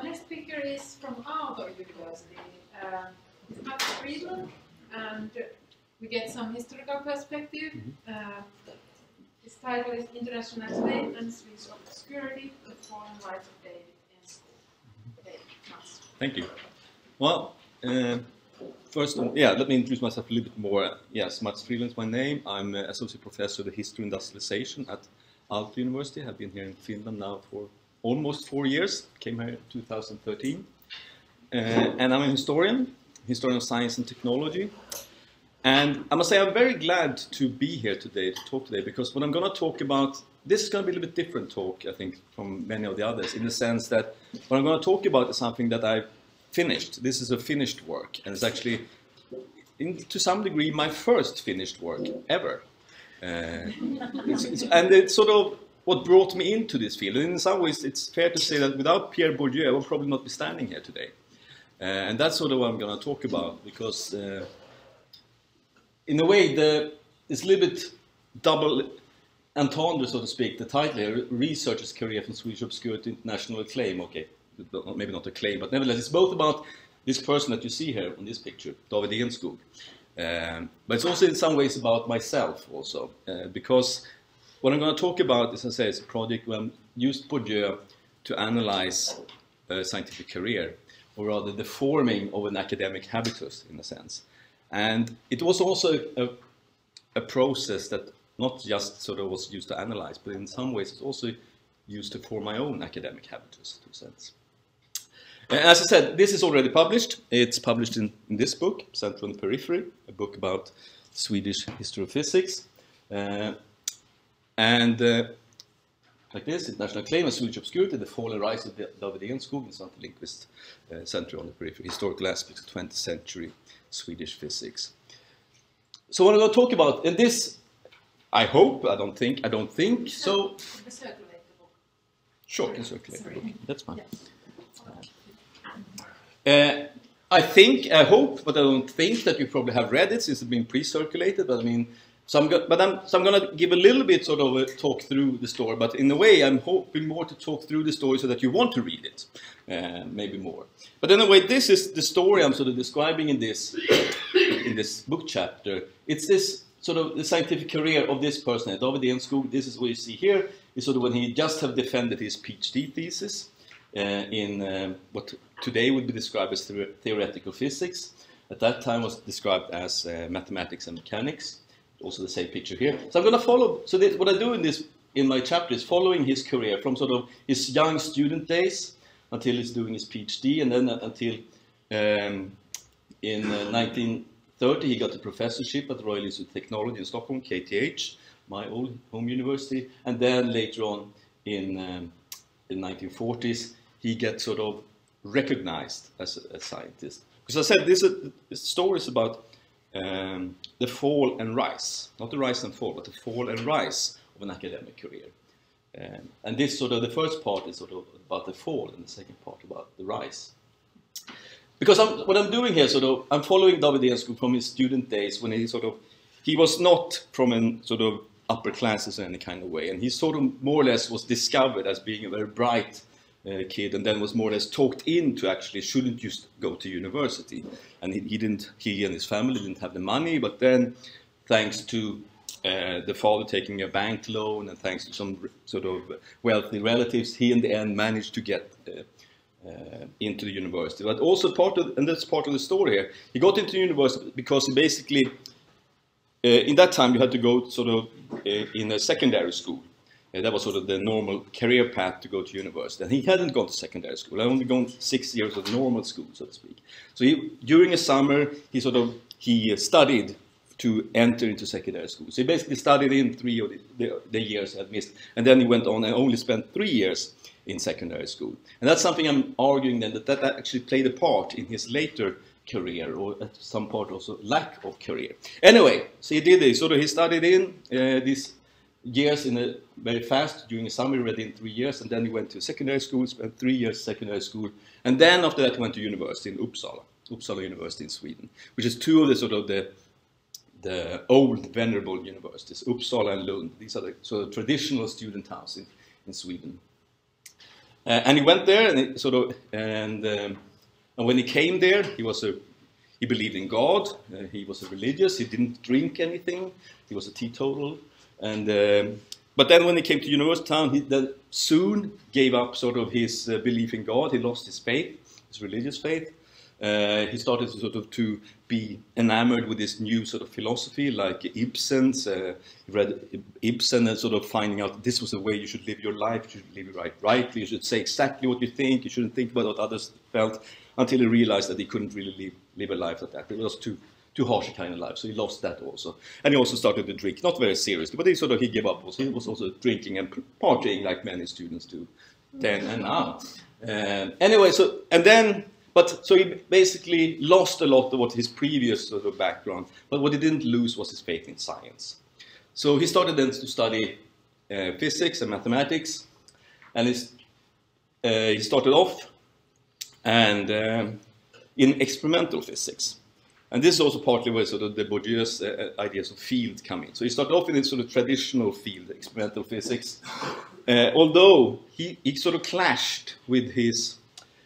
Our next speaker is from Aalto University. Uh, it's Mats Fridlund, and we get some historical perspective. Uh, his title is International Claim and Swiss Obscurity, the Fallen Rights of David Enskog. David, Thank you. Well, uh, first, um, yeah, let me introduce myself a little bit more. Yes, Mats Fridlund is my name. I'm uh, associate professor of the history and industrialization at Aalto University. I've been here in Finland now for almost four years. Came here in 2013, uh, and I'm a historian, historian of science and technology. And I must say, I'm very glad to be here today to talk today because what I'm going to talk about, this is going to be a little bit different talk, I think, from many of the others, in the sense that what I'm going to talk about is something that I've finished. This is a finished work, and it's actually, in, to some degree, my first finished work ever. Uh, it's, it's, and it's sort of what brought me into this field. And in some ways, it's fair to say that without Pierre Bourdieu, I would probably not be standing here today. Uh, and that's sort of what I'm going to talk about because. Uh, in a way, the, it's a little bit double entendre, so to speak, the title here, Researcher's Career from Swedish Obscurity International Acclaim. Okay, maybe not a claim, but nevertheless, it's both about this person that you see here on this picture, David Enskog. Um, but it's also in some ways about myself also, uh, because what I'm going to talk about, as I say, is a project where I used Bourdieu to analyze a scientific career, or rather the forming of an academic habitus, in a sense. And it was also a, a process that not just sort of was used to analyze, but in some ways it's also used to form my own academic habitus, to a sense. As I said, this is already published. It's published in, in this book, Central and Periphery, a book about Swedish history of physics. Uh, and uh, like this, International Claim and Swedish Obscurity, The Fall and Rise of David Enskog in Svante Lindqvist uh, Center on the Periphery, Historical Aspects of 20th Century Swedish physics. So what I'm going to talk about, and this, I hope, I don't think, I don't think, so... Circulate the book. Sure, can circulate the book. That's fine. Uh, I think, I hope, but I don't think that you probably have read it since it's been pre-circulated. But I mean, so I'm, but I'm, so I'm going to give a little bit sort of a talk through the story. But in a way, I'm hoping more to talk through the story so that you want to read it, uh, maybe more. But in a way, this is the story I'm sort of describing in this in this book chapter. It's this sort of the scientific career of this person, David Enskog. This is what you see here. Is sort of when he just have defended his PhD thesis uh, in um, what today would be described as theor- theoretical physics. At that time was described as uh, mathematics and mechanics. Also the same picture here. So I'm going to follow. So this, what I do in this in my chapter is following his career from sort of his young student days until he's doing his PhD, and then uh, until um, in uh, 1930 he got a professorship at the Royal Institute of Technology in Stockholm, KTH, my old home university, and then later on in um, the 1940s he gets sort of recognized as a, a scientist. Because I said this, is, this story is about um, the fall and rise, not the rise and fall, but the fall and rise of an academic career. Um, and this sort of the first part is sort of about the fall, and the second part about the rise. Because I'm, what I'm doing here, sort of, I'm following David Enskog from his student days when he sort of, he was not from an sort of upper classes in any kind of way, and he sort of more or less was discovered as being a very bright uh, kid, and then was more or less talked into actually shouldn't just go to university, and he, he didn't, he and his family didn't have the money, but then thanks to uh, the father taking a bank loan and thanks to some sort of wealthy relatives, he in the end managed to get uh, uh, into the university. But also part of, and that's part of the story here, he got into university because he basically, uh, in that time you had to go sort of uh, in a secondary school. Uh, that was sort of the normal career path to go to university. And he hadn't gone to secondary school. Had only gone six years of normal school, so to speak. So he, during a summer, he sort of he uh, studied to enter into secondary school. So he basically studied in three of the, the, the years he had missed, and then he went on and only spent three years in secondary school. And that's something I'm arguing then that that actually played a part in his later career, or at some part also lack of career. Anyway, so he did this. Sort of he studied in uh, these years in a very fast during summer, he read in three years, and then he went to secondary school, spent three years secondary school, and then after that he went to university in Uppsala, Uppsala University in Sweden, which is two of the sort of the the old venerable universities, Uppsala and Lund. These are the sort of traditional student towns in, in Sweden. Uh, and he went there, and it sort of, and, um, and when he came there, he was a, he believed in God. Uh, he was a religious. He didn't drink anything. He was a teetotal. And um, but then when he came to University Town, he then soon gave up sort of his uh, belief in God. He lost his faith, his religious faith. Uh, he started to sort of to be enamored with this new sort of philosophy, like Ibsen's. Uh, he read Ibsen and sort of finding out this was the way you should live your life. You should live it right, rightly. You should say exactly what you think. You shouldn't think about what others felt. Until he realized that he couldn't really live, live a life like that. It was too too harsh a kind of life. So he lost that also. And he also started to drink, not very seriously, but he sort of he gave up. Also. He was also drinking and partying like many students do then and now. Um, anyway, so and then, but so he basically lost a lot of what his previous sort of background. But what he didn't lose was his faith in science. So he started then to study uh, physics and mathematics, and uh, he started off and um, in experimental physics. And this is also partly where sort of the Bourdieu's uh, uh, ideas of field come in. So he started off in this sort of traditional field, experimental physics, uh, although he, he sort of clashed with his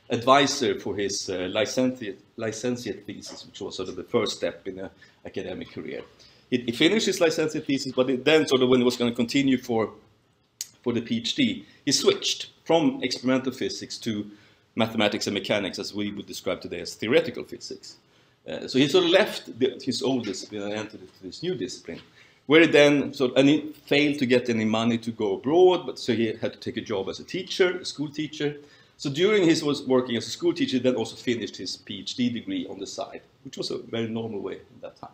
advisor for his uh, licentiate, licentiate thesis, which was sort of the first step in an academic career. He, he, finished his licentiate thesis, but then sort of when he was going to continue for, for the PhD, he switched from experimental physics to mathematics and mechanics, as we would describe today as theoretical physics. Uh, so he sort of left the, his old discipline and entered into this new discipline, where he then sort and he failed to get any money to go abroad, but so he had to take a job as a teacher, a school teacher. So during his was working as a school teacher, he then also finished his PhD degree on the side, which was a very normal way at that time.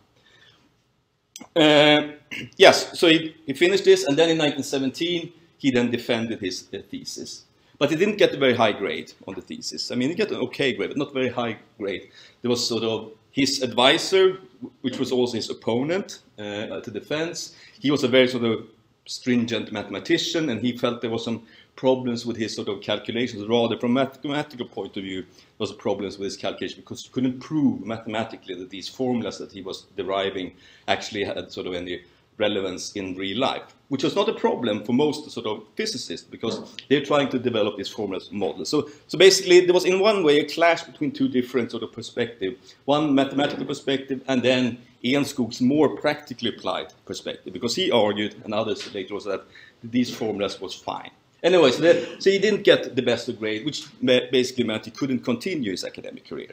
Uh, yes, so he, he finished this, and then in 1917, he then defended his thesis. But he didn't get a very high grade on the thesis. I mean, he got an okay grade, but not very high grade. There was sort of his advisor, which was also his opponent uh, to defense, he was a very sort of stringent mathematician, and he felt there was some problems with his sort of calculations. Rather, from a mathematical point of view, there was problems with his calculation because he couldn't prove mathematically that these formulas that he was deriving actually had sort of any relevance in real life, which was not a problem for most sort of physicists because they're trying to develop these formulas models. So, so basically, there was in one way a clash between two different sort of perspectives, one mathematical perspective and then Enskog's more practically applied perspective, because he argued, and others later also, that these formulas was fine. Anyway, so, that, so he didn't get the best of grade, which basically meant he couldn't continue his academic career.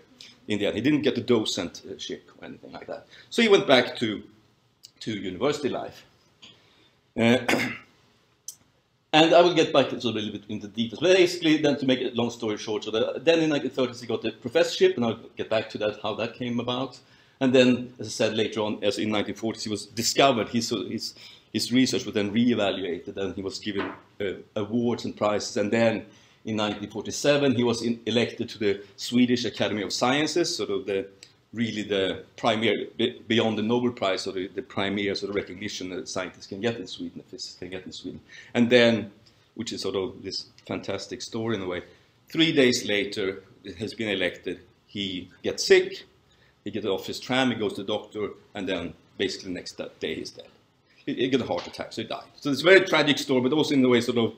In the end, he didn't get a docentship uh, or anything like that. So he went back to to university life. Uh, and I will get back to a little bit into details. But basically, then to make a long story short, so that, then in 1930s he got the professorship, and I'll get back to that, how that came about. And then, as I said later on, as in 1940s, he was discovered, his, his, his research was then re-evaluated, and he was given uh, awards and prizes. And then in 1947, he was in, elected to the Swedish Academy of Sciences, sort of the really the primary, beyond the Nobel Prize, or the, the primary sort of recognition that scientists can get in Sweden, physicists can get in Sweden. And then, which is sort of this fantastic story in a way, three days later, he has been elected, he gets sick, he gets off his tram, he goes to the doctor, and then basically the next day he's dead. He, he a heart attack, so he died. So it's a very tragic story, but also in a way sort of,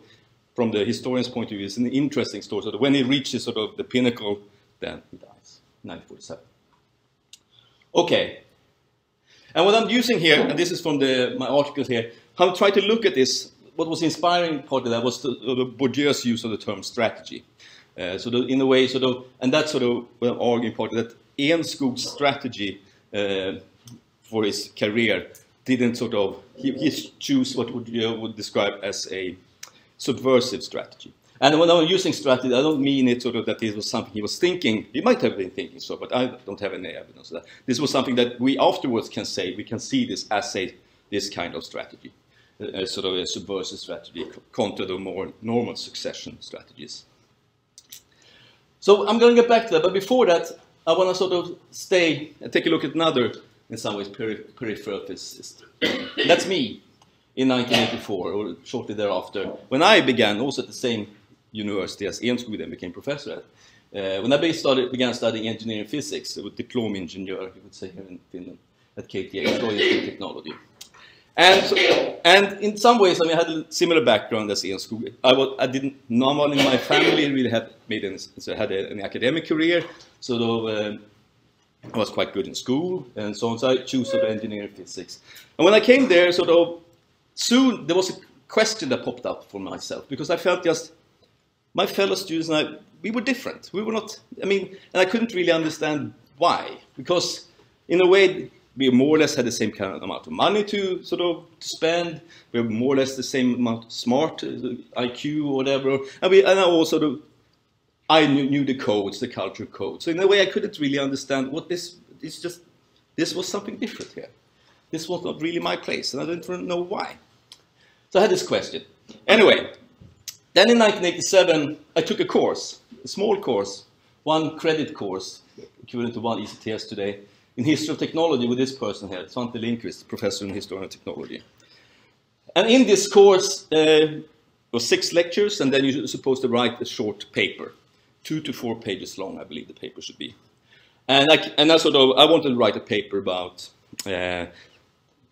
from the historian's point of view, it's an interesting story. So when he reaches sort of the pinnacle, then he dies, 1947. Okay. And what I'm using here, and this is from the, my articles here, how I try to look at this, what was inspiring part of that was the, the Bourdieu's use of the term strategy. Uh, so the, in a way, sort of, and that's sort of what I'm arguing part that Enskog's strategy uh, for his career didn't sort of, he, he choose what would, would describe as a subversive strategy. And when I'm using strategy, I don't mean it sort of that this was something he was thinking. He might have been thinking so, but I don't have any evidence of that. This was something that we afterwards can say, we can see this as a, this kind of strategy, a, a sort of a subversive strategy contra the more normal succession strategies. So I'm going to get back to that, but before that, I want to sort of stay and take a look at another, in some ways, peri peripheral physicist. That's me in 1984, or shortly thereafter, when I began also at the same university as Enskog then became professor at. Uh, when I started, began studying engineering physics, I diploma diplom engineer, you would say here in Finland, at KTH, Royal Technology. And, so, and in some ways, I mean, I had a similar background as School. I, was, I didn't, no one in my family really had made any, so had a, an academic career, so uh, I was quite good in school and so on. So I chose sort of engineering physics. And when I came there, sort of soon there was a question that popped up for myself because I felt just my fellow students and I, we were different. We were not, I mean, and I couldn't really understand why. Because in a way, we more or less had the same kind of amount of money to sort of spend. We have more or less the same amount of smart uh, IQ or whatever. And, we, and I also, sort of, I knew, knew, the codes, the culture codes. So in a way, I couldn't really understand what this, it's just, this was something different here. This was not really my place, and I didn't know why. So I had this question. Anyway, then in 1987, I took a course, a small course, one credit course, equivalent to one ECTS today, in history of technology with this person here, Svante Lindqvist, professor in history of technology. And in this course, uh, was six lectures, and then you're supposed to write a short paper, two to four pages long, I believe the paper should be. And I, and I sort of, I wanted to write a paper about uh,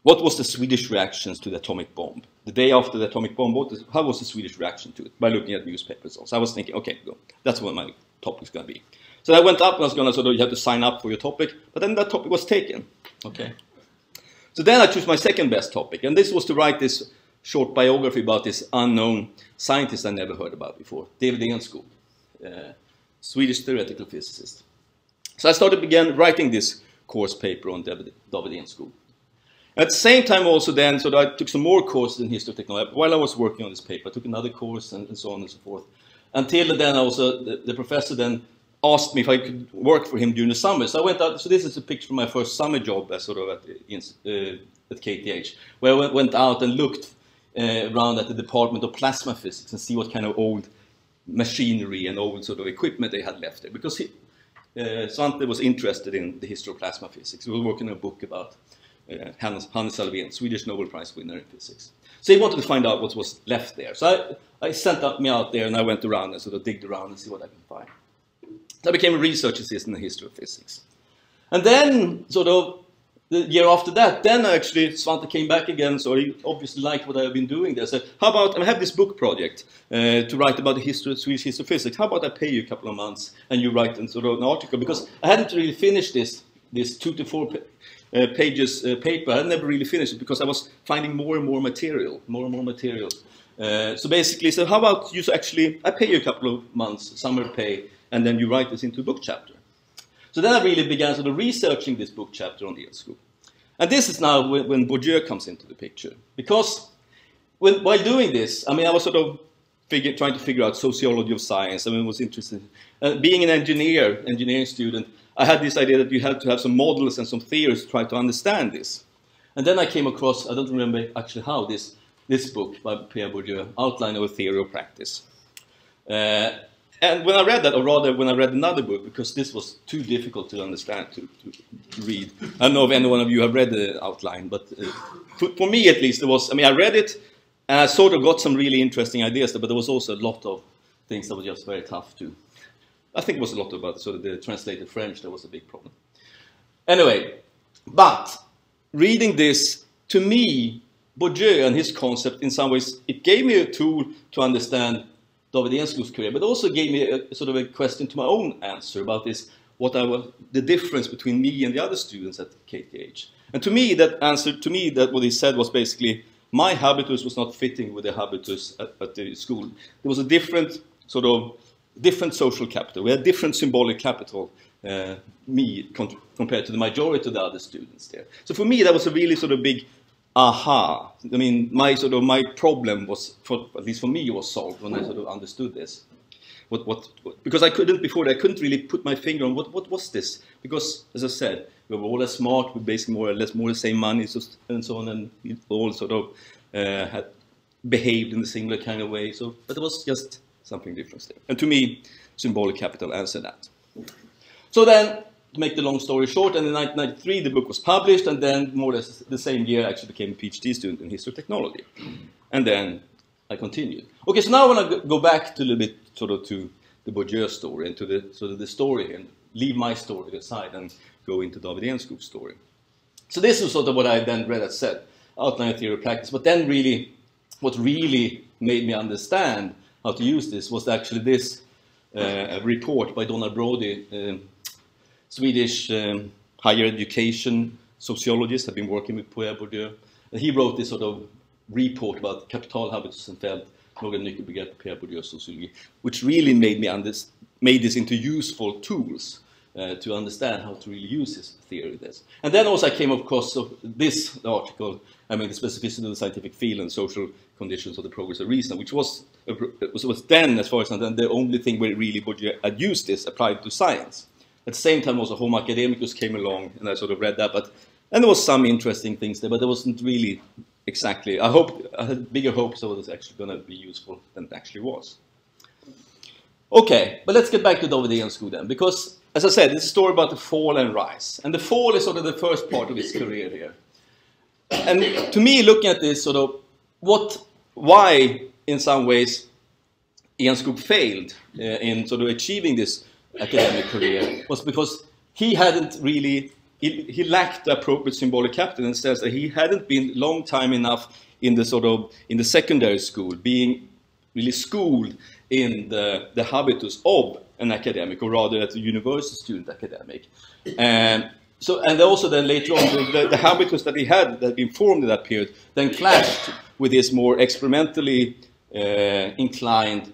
what was the Swedish reactions to the atomic bomb? The day after the atomic bomb, was, how was the Swedish reaction to it? By looking at newspapers. So I was thinking, okay, go. that's what my topic is going to be. So I went up and I was going to sort of, you have to sign up for your topic, but then that topic was taken. Okay. So then I chose my second best topic, and this was to write this short biography about this unknown scientist I never heard about before, David Enskog, uh, Swedish theoretical physicist. So I started began writing this course paper on David, David Enskog. At the same time also then, so I took some more courses in history of technology. While I was working on this paper, I took another course and, and so on and so forth. Until then also, the, the, professor then asked me if I could work for him during the summer. So I went out, so this is a picture from my first summer job as sort of at, uh, at KTH, where I went out and looked uh, around at the Department of Plasma Physics and see what kind of old machinery and old sort of equipment they had left there. Because he, uh, Svante was interested in the history of plasma physics. We were working on a book about uh, Hannes, Hannes Alfvén, Swedish Nobel Prize winner in physics. So he wanted to find out what was left there. So I, I sent up, me out there and I went around and sort of digged around and see what I could find. So I became a research assistant in the history of physics. And then, sort of, the year after that, then actually Svante came back again, so he obviously liked what I've been doing there. So how about, I have this book project uh, to write about the history of Swedish history of physics. How about I pay you a couple of months and you write an, sort of an article? Because I hadn't really finished this, this two to four uh, pages uh, paper. I never really finished it because I was finding more and more material, more and more material. Uh, so basically, so how about you actually, I pay you a couple of months, summer pay, and then you write this into a book chapter. So then I really began sort of researching this book chapter on the Enskog. And this is now when, when Bourdieu comes into the picture. Because when, while doing this, I mean, I was sort of figure, trying to figure out sociology of science. I mean, was interested. Uh, being an engineer, engineering student, I had this idea that you had to have some models and some theories to try to understand this. And then I came across, I don't remember actually how, this, this book by Pierre Bourdieu, Outline of a Theory of Practice. Uh, and when I read that, or rather when I read another book, because this was too difficult to understand, to, to read. I don't know if any one of you have read the outline, but uh, for, me at least, it was, I mean, I read it, and I sort of got some really interesting ideas, but there was also a lot of things that were just very tough to I think it was a lot about sort of the translated French that was a big problem. Anyway, but reading this, to me, Bourdieu and his concept, in some ways, it gave me a tool to understand David Enskog's career, but also gave me a, sort of a question to my own answer about this, what I was, the difference between me and the other students at KTH. And to me, that answer, to me, that what he said was basically, my habitus was not fitting with the habitus at, at the school. There was a different sort of different social capital. We had different symbolic capital, uh, me compared to the majority of the other students there. So for me, that was a really sort of big aha. I mean, my sort of my problem was, for, at least for me, was solved when I sort of understood this. What, what, what, because I couldn't before, I couldn't really put my finger on what, what was this? Because, as I said, we were all as smart, we basically more or less more the same money and so on, and we all sort of uh, had behaved in the similar kind of way. So, but it was just something different there. And to me, symbolic capital answered that. So then, to make the long story short, and in 1993 the book was published, and then more or less the same year I actually became a PhD student in history of technology. And then I continued. Okay, so now I want to go back to a little bit sort of to the Bourdieu story and to the sort of the story and leave my story aside and go into David Enskog's story. So this is sort of what I then read and said. outline theory of practice. But then really, what really made me understand how to use this was actually this uh, report by Donald Broady, um, Swedish um, higher education sociologist, have been working with Pierre Bourdieu. And he wrote this sort of report about kapitalhabitusfält, några nyckelbegrepp Pierre Bourdieu sociology, which really made me understand made this into useful tools uh, to understand how to really use this theory. This. And then also I came across of this article, I mean, the specificity of the scientific field and social conditions of the progress of reason, which was, was, was then, as far as I understand, the only thing where really Bourdieu had used this applied to science. At the same time, also Homo Academicus came along, and I sort of read that, but and there was some interesting things there, but there wasn't really exactly. I hope I had bigger hopes that it was actually going to be useful than it actually was. Okay, but let's get back to David Enskog then, because as I said, it's a story about the fall and rise. And the fall is sort of the first part of his career here. And to me, looking at this, sort of, what, why, in some ways, Enskog failed uh, in sort of achieving this academic career was because he hadn't really, he, he lacked the appropriate symbolic capital and says that he hadn't been long time enough in the sort of, in the secondary school, being really schooled in the, the habitus of an academic, or rather as a university student academic. And so, and also then later on, the, the, habitus that he had that had been formed in that period then clashed with his more experimentally inclined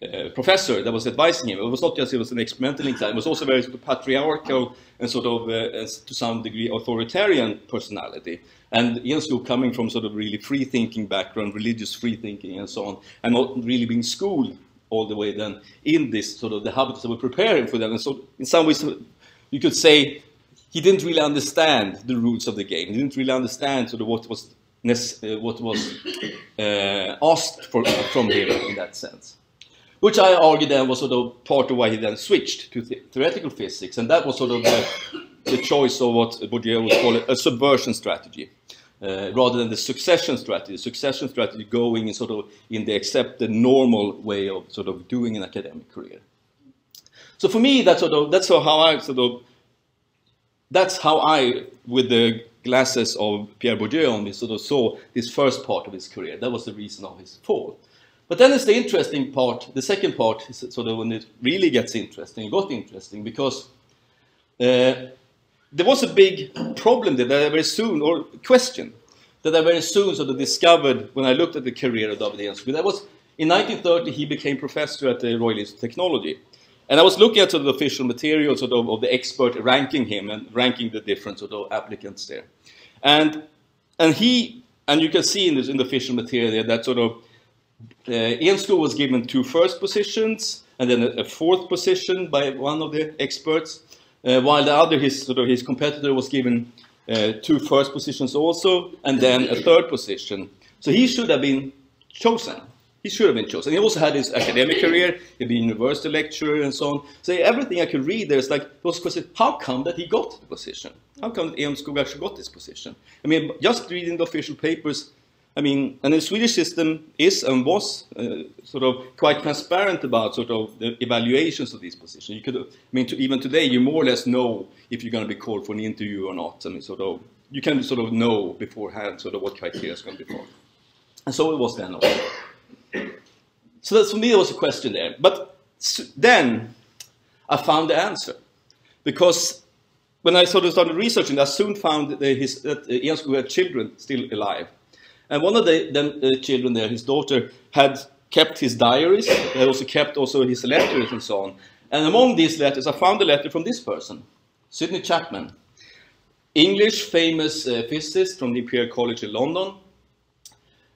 uh, professor that was advising him. It was not just he was an experimentally inclined, it was also very sort of patriarchal and sort of, uh, to some degree, authoritarian personality. And Enskog coming from sort of really free thinking background, religious free thinking and so on, and not really being schooled all the way then in this sort of the habits that were preparing for them. And so in some ways you could say he didn't really understand the roots of the game. He didn't really understand sort of what was uh, what was uh, asked for, from him in that sense. Which I argue then was sort of part of why he then switched to the theoretical physics, and that was sort of the, the choice of what Bourdieu would call a subversion strategy uh, rather than the succession strategy. The succession strategy going in sort of in the accepted normal way of sort of doing an academic career. So for me, that's sort of that's how I sort of that's how I, with the glasses of Pierre Bourdieu on me, sort of saw this first part of his career. That was the reason of his fall. But then it's the interesting part. The second part is sort of when it really gets interesting. It got interesting because uh, there was a big problem there that I very soon, or question, that I very soon sort of discovered when I looked at the career of David Enskog. That was in 1930 he became professor at the Royal Institute of Technology. And I was looking at sort of the official material sort of, of the expert ranking him and ranking the different sort of applicants there. And, and he, and you can see in, this, in the official material there that sort of uh, was given two first positions and then a, a fourth position by one of the experts. Uh, while the other, his, sort of, his competitor was given uh, two first positions also, and then a third position. So he should have been chosen. He should have been chosen. He also had his academic career, he'd been university lecturer and so on. So everything I could read there is like, was question, how come that he got the position? How come that Enskog actually got this position? I mean, just reading the official papers, I mean, and the Swedish system is and was uh, sort of quite transparent about sort of the evaluations of these positions. You could, I mean, to, even today, you more or less know if you're going to be called for an interview or not. I mean, sort of, you can sort of know beforehand sort of what criteria is going to be followed. And so it was then also. So that's, for me, there was a question there. But then I found the answer. Because when I sort of started researching, I soon found that, his, that had children still alive. And one of the, uh, children there, his daughter, had kept his diaries, He also kept also his letters and so on. And among these letters, I found a letter from this person, Sydney Chapman, English famous uh, physicist from the Imperial College in London.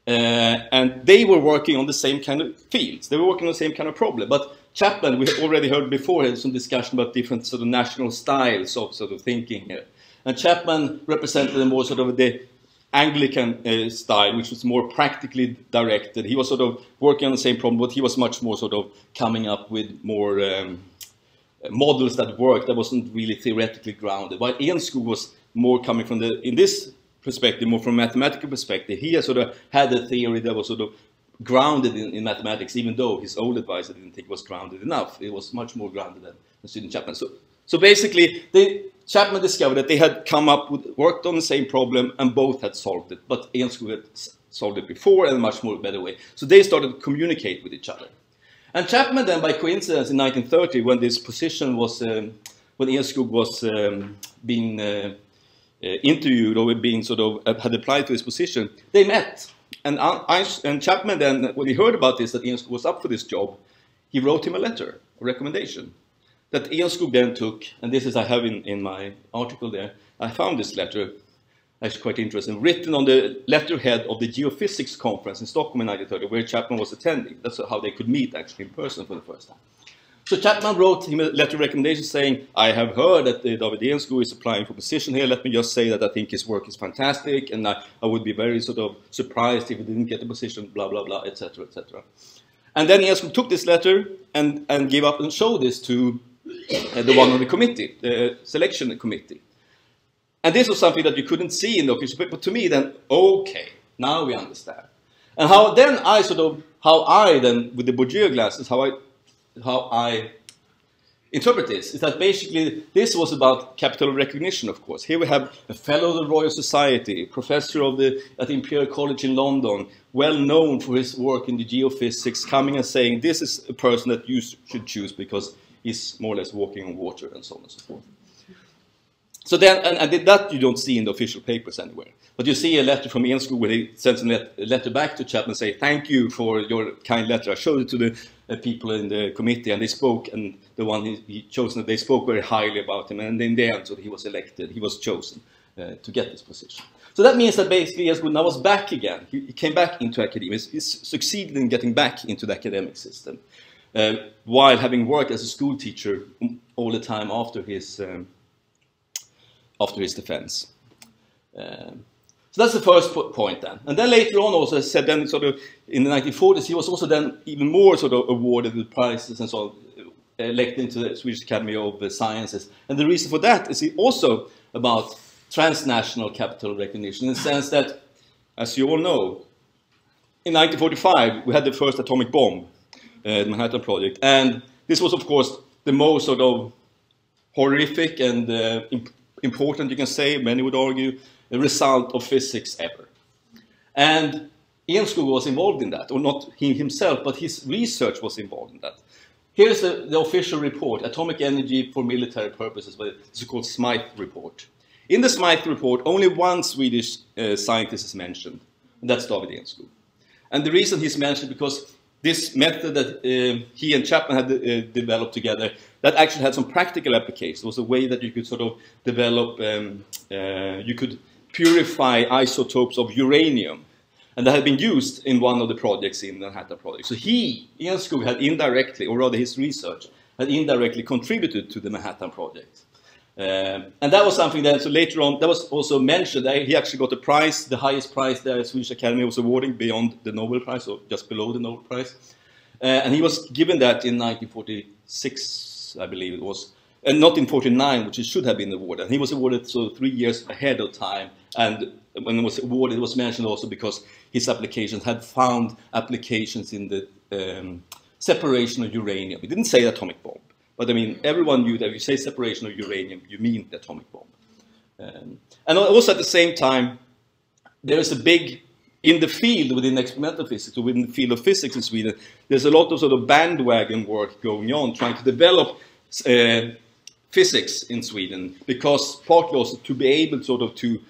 Uh, and they were working on the same kind of fields. They were working on the same kind of problem. But Chapman, we already heard before, had some discussion about different sort of national styles of sort of thinking here. And Chapman represented a more sort of the Anglican uh, style, which was more practically directed. He was sort of working on the same problem, but he was much more sort of coming up with more um, models that worked that wasn't really theoretically grounded. While Enskog was more coming from the, in this perspective, more from a mathematical perspective, he sort of had a theory that was sort of grounded in, in, mathematics, even though his old advisor didn't think it was grounded enough. It was much more grounded than, than Sydney Chapman. So, so basically, they, Chapman discovered that they had come up with, worked on the same problem and both had solved it, but Enskog had solved it before in a much more better way. So they started to communicate with each other. And Chapman then, by coincidence, in 1930, when this position was, um, when Enskog was um, being uh, interviewed or being sort of uh, had applied to his position, they met. And, and Chapman then, when he heard about this, that Enskog was up for this job, he wrote him a letter, a recommendation that Enskog then took, and this is I have in, in my article there, I found this letter, actually quite interesting, written on the letterhead of the geophysics conference in Stockholm in 1930, where Chapman was attending. That's how they could meet actually in person for the first time. So Chapman wrote him a letter of recommendation saying, I have heard that uh, David Enskog is applying for position here. Let me just say that I think his work is fantastic, and I, I would be very sort of surprised if he didn't get the position, blah, blah, blah, etc., etc. And then Enskog took this letter and, and gave up and showed this to uh, the one on the committee, the selection committee. And this was something that you couldn't see in the official paper. But to me, then, okay, now we understand. And how then I sort of, how I then, with the Bourdieu glasses, how I, how I interpret this is that basically this was about capital recognition, of course. Here we have a fellow of the Royal Society, professor of the, at the Imperial College in London, well known for his work in the geophysics, coming and saying this is a person that you should choose because he's more or less walking on water and so on and so forth. So then, and, and that you don't see in the official papers anywhere. But you see a letter from Enskog where he sends a letter back to Chapman and say, thank you for your kind letter. I showed it to the people in the committee and they spoke, and the one he, he chosen, they spoke very highly about him. And in the end, so he was elected, he was chosen uh, to get this position. So that means that basically now was back again. He, he came back into academia. He succeeded in getting back into the academic system uh, while having worked as a school teacher all the time after his um, after his defense. Um, so that's the first point then. And then later on also, I said then sort of in the 1940s, he was also then even more sort of awarded with prizes and so on, elected into the Swedish Academy of Sciences. And the reason for that is he also about transnational capital recognition in the sense that, as you all know, in 1945 we had the first atomic bomb uh, the Manhattan Project. And this was, of course, the most sort of horrific and uh, imp important, you can say, many would argue, result of physics ever. And Enskog was involved in that, or not he himself, but his research was involved in that. Here's the, the official report, Atomic Energy for Military Purposes, the so-called Smythe report. In the Smythe report, only one Swedish uh, scientist is mentioned, and that's David Enskog. And the reason he's mentioned because this method that uh, he and Chapman had uh, developed together, that actually had some practical applications. It was a way that you could sort of develop, um, uh, you could purify isotopes of uranium. And that had been used in one of the projects in the Manhattan Project. So he, Enskog, had indirectly, or rather his research, had indirectly contributed to the Manhattan Project. Um, and that was something that, so later on, that was also mentioned. That he actually got a prize, the highest prize that the Swedish Academy was awarding beyond the Nobel Prize, or just below the Nobel Prize. Uh, and he was given that in 1946, I believe it was, and not in 49, which it should have been awarded. And he was awarded so three years ahead of time. And when it was awarded, it was mentioned also because his applications had found applications in the um, separation of uranium. He didn't say atomic bomb. But I mean, everyone knew that if you say separation of uranium, you mean the atomic bomb. Um, and also at the same time, there is a big, in the field within experimental physics, or within the field of physics in Sweden, there's a lot of sort of bandwagon work going on, trying to develop uh, physics in Sweden, because partly also to be able sort of to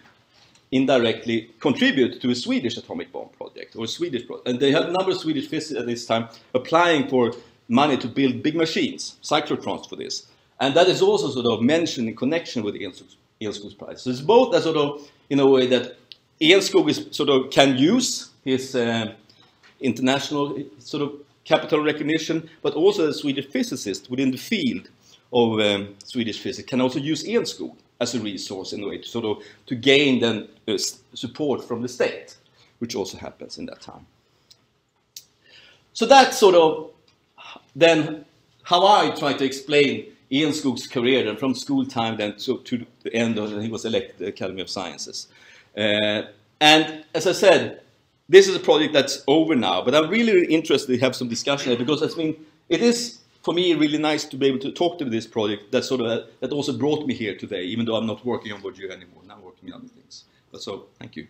indirectly contribute to a Swedish atomic bomb project, or a Swedish project. And they had a number of Swedish physicists at this time applying for money to build big machines, cyclotrons for this. And that is also sort of mentioned in connection with the Enskog's prize. So it's both a sort of, in a way that Enskog is sort of can use his uh, international sort of capital recognition, but also a Swedish physicist within the field of um, Swedish physics can also use Enskog as a resource in a way to sort of to gain then uh, support from the state, which also happens in that time. So that's sort of then how I try to explain Enskog's career and from school time then to, to the end of he was elected the Academy of Sciences. Uh, and as I said, this is a project that's over now, but I'm really, really interested to have some discussion because I mean, it is for me really nice to be able to talk to this project that sort of that also brought me here today, even though I'm not working on Bourdieu anymore. Now working on other things. But so, thank you.